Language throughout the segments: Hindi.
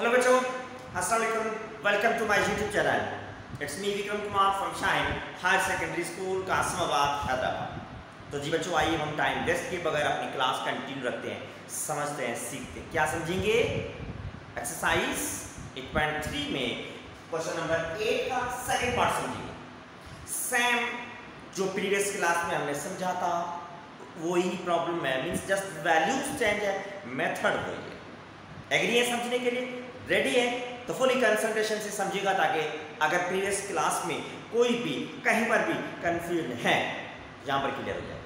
हेलो बच्चों। अस्सलाम welcome to my YouTube channel it's me Vikram Kumar from shine higher secondary school Kasmabad Hyderabad तो जी बच्चों, आइए हम टाइम वेस्ट के बगैर अपनी क्लास कंटिन्यू रखते हैं, समझते हैं, सीखते हैं। क्या समझेंगे? एक्सरसाइज 8.3 में क्वेश्चन नंबर एट का सेकेंड पार्ट समझिए सेम जो प्रीवियस क्लास में हमने समझा था, वही प्रॉब्लम है। मीन्स जस्ट वैल्यूज़ चेंज है मेथड वही है। एग्री है समझने के लिए? रेडी है तो फुली कंसंट्रेशन से समझिएगा ताकि अगर प्रीवियस क्लास में कोई भी, कहीं पर भी कंफ्यूजन है, यहाँ पर क्लियर हो जाए।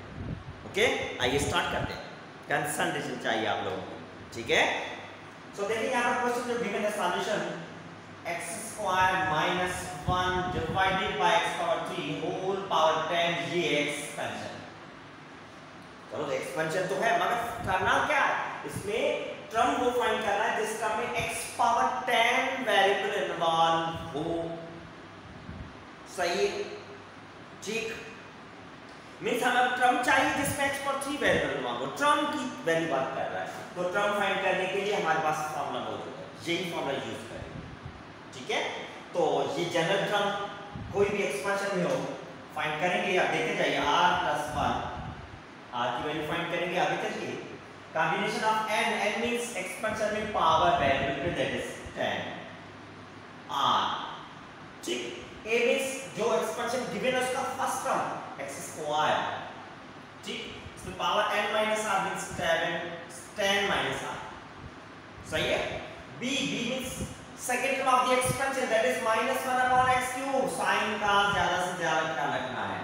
ओके आइए स्टार्ट करते हैं। कंसंट्रेशन चाहिए आप लोगों को। ठीक है? सो देखिए यहाँ पर क्वेश्चन जो गिवन है solution x square minus one divided by x power three whole power ten ये एक्सपेंशन चलो एक्सपेंशन तो है, मगर करना क्या? इसमें टर्म वो फाइंड करना है जिस टर्म में x पावर 10 वेरिएबल इन्वॉल्व हो। सही ठीक। मींस हमें टर्म चाहिए जिसमें x पावर 3 वेरिएबल इन्वॉल्व हो। टर्म की वैल्यू बात कर रहा है। तो टर्म फाइंड करने के लिए हमारे पास फार्मूला मौजूद है। यही फार्मूला यूज़ करेंगे ठीक है? तो ये जनरल टर्म कोई भी एक्सपेंशन में हो फाइंड करेंगे। आप देखते जाइए, r 1 r की वैल्यू फाइंड करेंगे, आगे चलिए। Combination of n n में power variable that is 10 r ठीक a means जो expansion given है उसका first term x square ठीक इसमें power n minus r means 7 10 minus r सही है b b means second term of the expansion that is minus 1 upon x cube sin का ज़्यादा से ज़्यादा क्या रखना है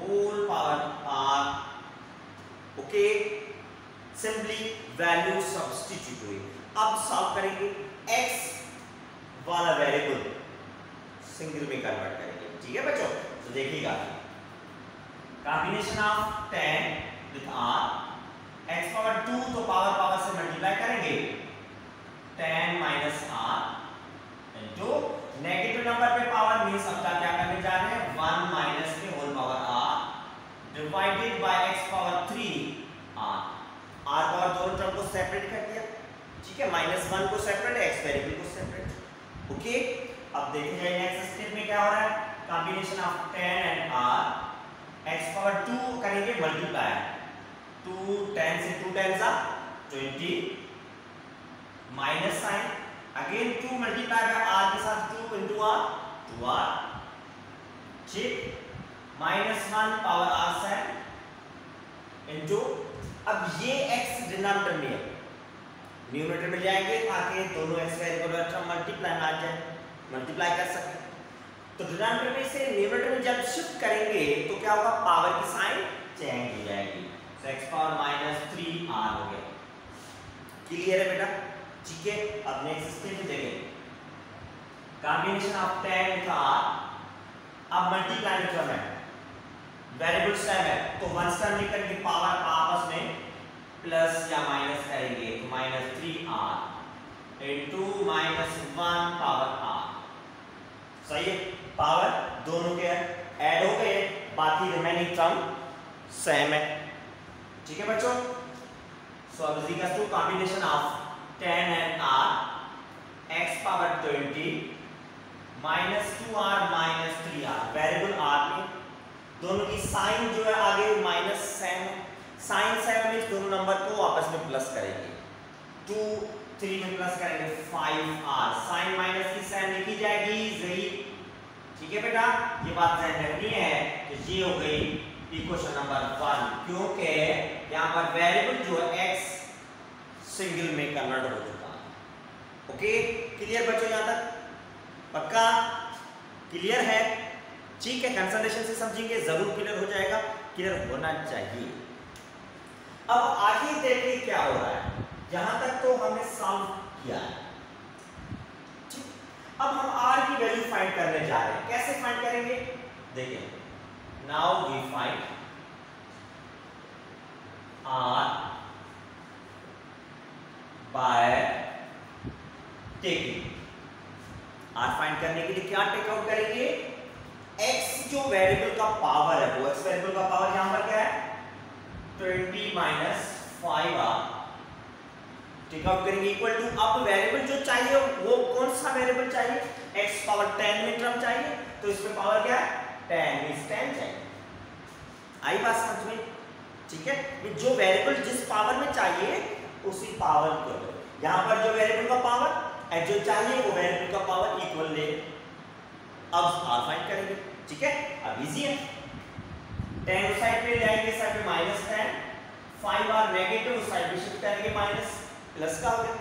whole power r okay simply value substitute हुई। अब सॉल्व करेंगे एक्स वाला वेरिएबल सिंगल में कन्वर्ट करेंगे। ठीक है बच्चों? तो देखिएगा। Combination of 10 with r, x power 2 तो पावर पावर से मल्टीप्लाई करेंगे। 10 minus r into negative number पे पावर मींस अब क्या करने जा रहे हैं? 1 माइनस के whole power r divided by x power 3 r r power दोनों टर्म को सेपरेट कर दिया। ठीक है माइनस वन को सेपरेट एक्स वेरिएबल को सेपरेट ओके अब देखें जाए नेक्स्ट स्टेप में क्या हो रहा है। Combination of 10 and r, x power 2 करेंगे मल्टीप्लाई 2 10 से 2 10 सा 20 minus sign again 2 multiply by r के साथ 2 इनटू r 2r ठीक? Minus 1 power r sign into अब ये x डिनोमिनेटर में है। न्यूमरेटर में जाएँगे ताकि दोनों x का मल्टीप्लाई में आ जाए मल्टीप्लाई कर सके तो डिनोमिनेटर में से न्यूमरेटर में जब शिफ्ट करेंगे तो क्या होगा? पावर की साइन चेंज हो जाएगी। तो x पावर माइनस थ्री हो गया। क्लियर है बेटा? ठीक है, अब नेक्स्ट स्टेप में देखें। कॉम्बिनेशन ऑफ़ 10 विद r अब मल्टीप्लाई टर्म है? वेरिएबल सेम है तो वन टर्म निकल के पावर आपस में प्लस या माइनस करेंगे। तो minus three r into minus one power r सही है? पावर दोनों के ऐड हो गए। बाकी रिमेनिंग टर्म सेम है। ठीक है बच्चों? सो अब is two combination of 10 and r, x power 20 minus two r minus three r variable में दोनों की साइन जो है आगे minus same sign same mean दोनों नंबर को आपस में प्लस करेंगे। टू थ्री में प्लस करेंगे फाइव आर साइन माइनस की साइन लिखी जाएगी यही ठीक है बेटा? ये बात ध्यान रखनी है। तो ये हो गई इक्वेशन नंबर वन क्योंकि यहाँ पर वेरिएबल जो है एक्स सिंगल में कन्वर्ट हो चुका है। ओके क्लियर बच्चों, यहाँ तक? पक्का? क्लियर है? ठीक है कंसल्टेशन से समझेंगे, ज़रूर क्लियर हो जाएगा क्लियर होना चाहिए। अब आगे देखिए क्या हो रहा है। यहाँ तक तो हमने सॉल्व किया है। ठीक। अब हम आर की वैल्यू फाइंड करने जा रहे हैं। कैसे फाइंड करेंगे? देखिए now we find r by taking r find करने के लिए क्या टेकआउट करेंगे? X जो वेरिएबल का पावर है वो, x वेरिएबल का पावर यहाँ पर क्या है? 20 minus five r take out करेंगे इक्वल टू अब वेरिएबल जो चाहिए, वो कौन सा वेरिएबल चाहिए? X पावर 10 में टर्म चाहिए तो इसमें पावर क्या है? 10 मींस 10 चाहिए। आई बात समझ में? ठीक है जो वेरिएबल जिस पावर में चाहिए, उसी पावर को यहाँ पर जो वेरिएबल का पावर जो चाहिए, वो वेरिएबल का पावर इक्वल ले। अब आर फाइंड करेंगे, ठीक है? अब इजी है। 10 साइड पे ले आएँगे साइड पे माइनस 10 5 आर नेगेटिव साइड पे शिफ्ट करेंगे माइनस प्लस का हो गया।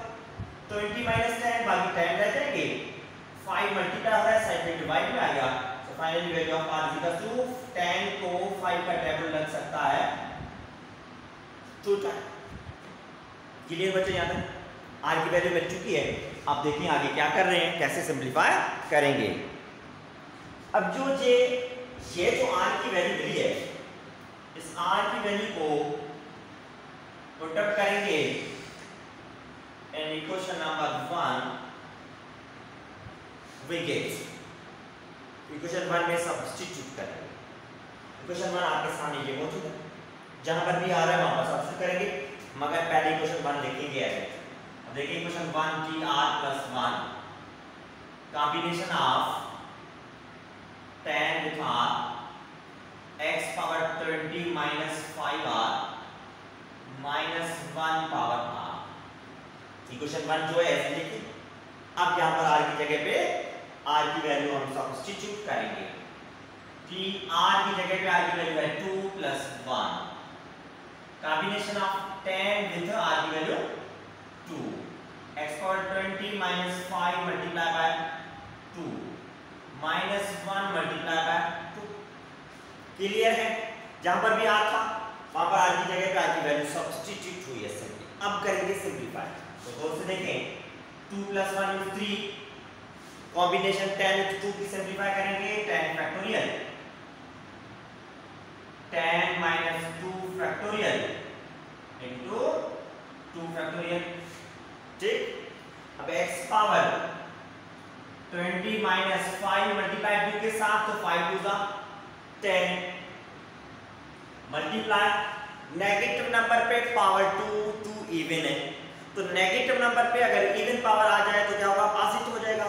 20 माइनस टेन बाकी टेन रह जाएँगे। फाइव मल्टीप्लाई हो रहा है साइड में डिवाइड में आएगा तो finally value of r equal to ten को फाइव का टेबल लग सकता है। टू टाइम क्लियर बच्चे याद है आर की वैल्यू मिल चुकी है। आप देखिए आगे क्या कर रहे हैं, कैसे सिंप्लीफाई करेंगे। अब जो ये ये जो आर की वैल्यू मिली है, इस आर की वैल्यू को पुटअप करेंगे। And equation number 1 we get equation 1 में सब्स्टिट्यूट करेंगे। इक्वेशन 1 आपके सामने ये मौजूद है। जहाँ पर भी आ रहा है, वहाँ पर सब्स्टिट्यूट करेंगे। मगर पहले इक्वेशन 1 लिखेंगे ऐसे अब देखिए equation 1 t r 1 combination of tan with r, x power 20 minus 5r minus 1 power r. Equation one जो है ऐसे लिखिए अब यहाँ पर आर की जगह पे आर की वैल्यू हम सब्स्टिट्यूट करेंगे। कि आर की जगह पे आर की वैल्यू है 2 plus 1 combination of 10 with r की value 2 x power 20 minus 5 multiply by 2 minus one multiply by two. Clear है? जहाँ पर भी आर था, वहाँ पर आर की जगह पे आर की वैल्यू सब्स्टिट्यूट हुई है सिंपली अब करेंगे सिंपलीफाई तो गौर से देखें? Two plus one three combination ten two की सिंप्लीफाई करेंगे ten factorial ten minus two factorial into two factorial ठीक अब x power twenty minus five multiply two के साथ तो फाइव टू जा टेन मल्टीप्लाई नेगेटिव नंबर पे पावर टू टू इवन है। तो नेगेटिव नंबर पे अगर इवन पावर आ जाए तो क्या होगा? पॉजिटिव हो जाएगा।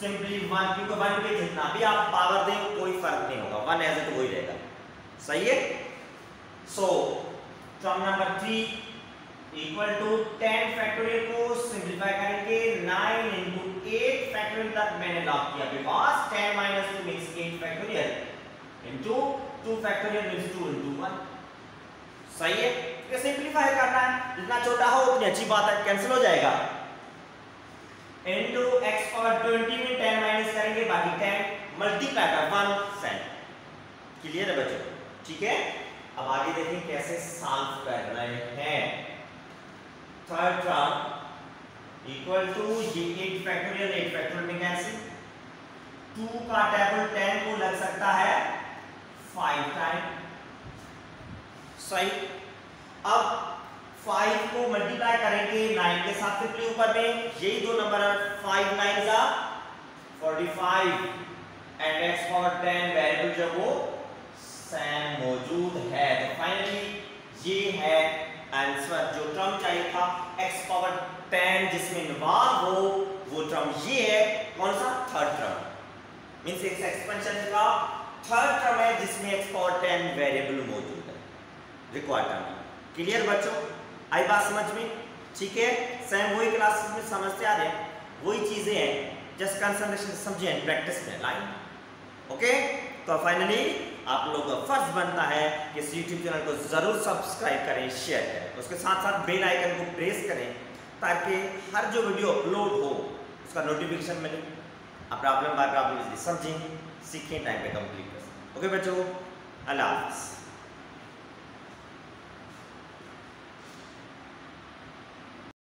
सिंपली वन क्योंकि वन पे जितना भी आप पावर दें, कोई फ़र्क नहीं होगा। वन एज इट वही रहेगा। सही है? So term number three equal to ten factorial को सिंप्लीफाई करेंगे। नाइन इंटू एट फैक्टोरियल तक मैंने लॉक किया। Because ten minus two makes eight factorial into two factorial means two into one सही है? ये सिंप्लीफाई करना है। जितना छोटा हो, उतनी अच्छी बात है। कैंसिल हो जाएगा। इनटू x पावर 20 में 10 माइनस करेंगे, बाकी 10 मल्टीप्लाई बाय 1 सेंट क्लियर है बच्चों? ठीक है? अब आगे देखें कैसे सॉल्व कर रहे हैं। थर्ड टर्म इक्वल टू ये 8 फैक्टोरियल 8 फैक्टोरियल में कैंसिल 2 का टेबल टेन को लग सकता है 5 टाइम सही अब फाइव को मल्टीप्लाई करेंगे नाइन के साथ सिंपली ऊपर में। यही दो नंबर है फाइव नाइन जा forty five and x power ten variable जो वो सेम मौजूद है। तो फाइनली ये है आंसर जो टर्म चाहिए था एक्स पावर टेन जिसमें इन्वॉल्व हो, वो टर्म ये है। कौन सा? थर्ड टर्म एक एक्सपेंशन का थर्ड टर्म है जिसमें एक्स पावर टेन वेरिएबल मौजूद है। रिक्वायर्ड टर्म क्लियर बच्चों? आई बात समझ में? ठीक है? सेम वही क्लासेस में समझते आ रहे वही चीज़ें हैं। जस्ट कंसंट्रेशन समझे प्रैक्टिस में। लाइन ओके तो फाइनली आप लोगों का फ़र्ज़ बनता है कि इस यूट्यूब चैनल को ज़रूर सब्सक्राइब करें शेयर करें। उसके साथ साथ बेल आइकन को प्रेस करें ताकि हर जो वीडियो अपलोड हो, उसका नोटिफिकेशन मिले। आप प्रॉब्लम बाय प्रॉब्लम समझें सीखें टाइम पे कंप्लीट ओके बच्चों अल्लाह हाफिज़